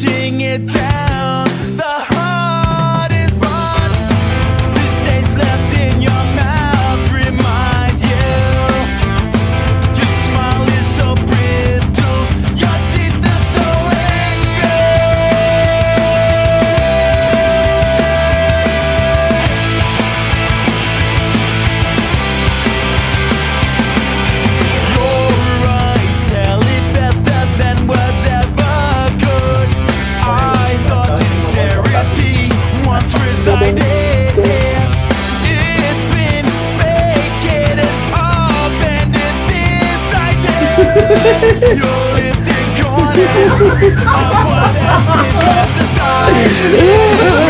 pushing it down. The You're lifting corners